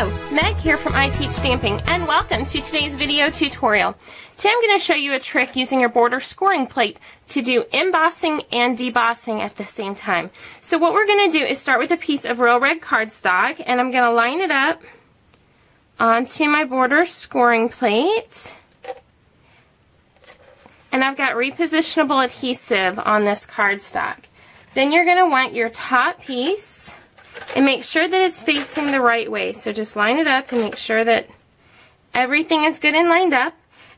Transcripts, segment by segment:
Meg here from I Teach Stamping and welcome to today's video tutorial. Today I'm going to show you a trick using your border scoring plate to do embossing and debossing at the same time. So what we're going to do is start with a piece of real red cardstock and I'm going to line it up onto my border scoring plate. And I've got repositionable adhesive on this cardstock. Then you're going to want your top piece and make sure that it's facing the right way. So just line it up and make sure that everything is good and lined up.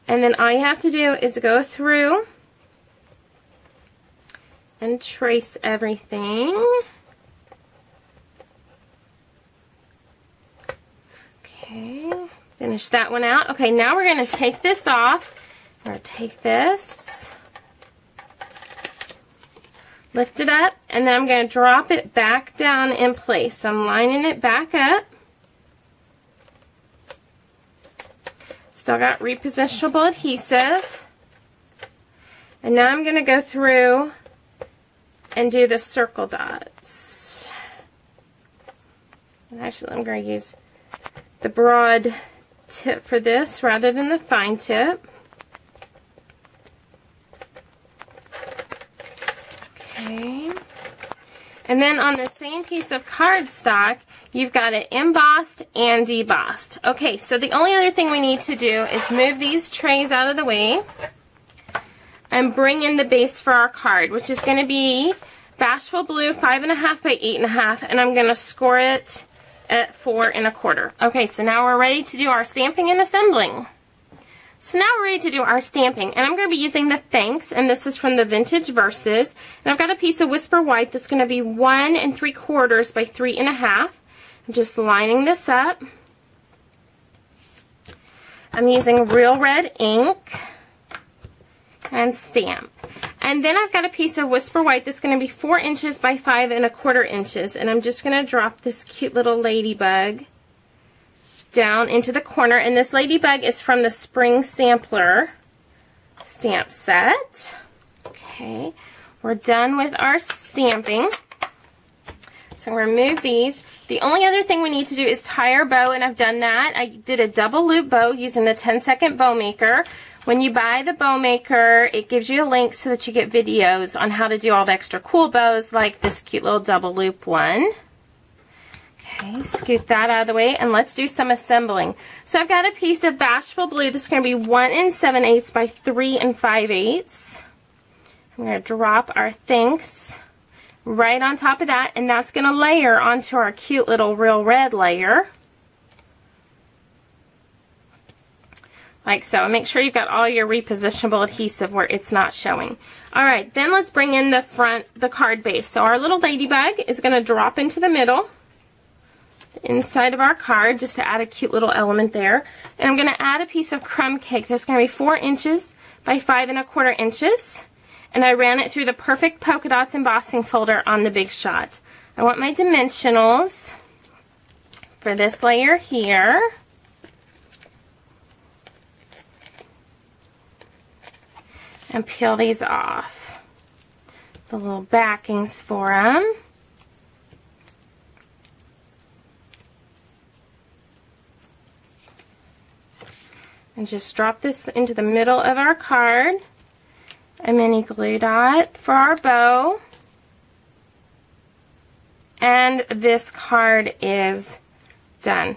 And then all you have to do is go through and trace everything. Okay, finish that one out. Okay, now we're going to take this off. We're going to take this lift it up, and then I'm going to drop it back down in place. So I'm lining it back up. Still got repositionable adhesive. And now I'm going to go through and do the circle dots. And actually, I'm going to use the broad tip for this rather than the fine tip. Okay. And then on the same piece of cardstock, you've got it embossed and debossed. Okay, so the only other thing we need to do is move these trays out of the way and bring in the base for our card, which is going to be Bashful Blue 5.5 by 8.5, and I'm going to score it at 4 and a quarter. Okay, so now we're ready to do our stamping and assembling. So now we're ready to do our stamping, and I'm going to be using the Thanks, and this is from the Vintage Verses. And I've got a piece of Whisper White that's going to be one and three quarters by three and a half. I'm just lining this up. I'm using Real Red ink and stamp. And then I've got a piece of Whisper White that's going to be four inches by five and a quarter inches, and I'm just going to drop this cute little ladybug down into the corner. And this ladybug is from the Spring Sampler stamp set. Okay, we're done with our stamping. So I'm going to remove these. The only other thing we need to do is tie our bow, and I've done that. I did a double loop bow using the 10 second bow maker. When you buy the bow maker, it gives you a link so that you get videos on how to do all the extra cool bows like this cute little double loop one. Okay, scoot that out of the way and let's do some assembling. So I've got a piece of Bashful Blue that's going to be 1 and 7 eighths by 3 and 5 eighths. I'm going to drop our thanks right on top of that and that's going to layer onto our cute little real red layer. Like so. And make sure you've got all your repositionable adhesive where it's not showing. Alright, then let's bring in the front, the card base. So our little ladybug is going to drop into the middle inside of our card just to add a cute little element there. And I'm going to add a piece of crumb cake that's going to be 4 inches by 5 and a quarter inches. And I ran it through the Perfect Polka Dots embossing folder on the Big Shot. I want my dimensionals for this layer here. And peel these off. The little backings for them. And just drop this into the middle of our card a mini glue dot for our bow and this card is done.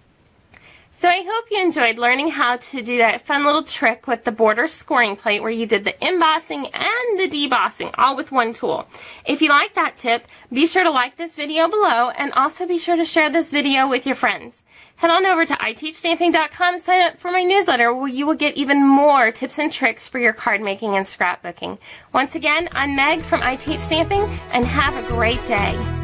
So I hope you enjoyed learning how to do that fun little trick with the border scoring plate where you did the embossing and the debossing all with one tool. If you like that tip, be sure to like this video below and also be sure to share this video with your friends. Head on over to iteachstamping.com and sign up for my newsletter where you will get even more tips and tricks for your card making and scrapbooking. Once again, I'm Meg from I Teach Stamping and have a great day.